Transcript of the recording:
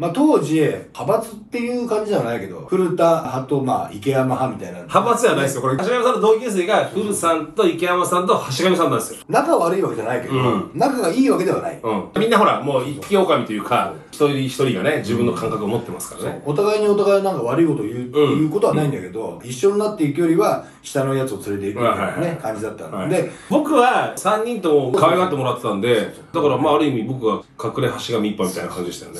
まあ当時、派閥っていう感じではないけど、古田派とまあ池山派みたいな。派閥じゃないですよ。これ、橋上さんの同級生が、古さんと池山さんと橋上さんなんですよ。仲悪いわけじゃないけど、うん仲がいいわけではない。うん。みんなほら、もう一気狼というか、一人一人がね、自分の感覚を持ってますからね。お互いにお互いなんか悪いことを言う、うん言うことはないんだけど、一緒になっていくよりは、下のやつを連れていくみたいなはいはいはいね、感じだったの。はいで、僕は三人とも可愛がってもらってたんで、だからまあある意味僕は隠れ橋上一派みたいな感じでしたよね。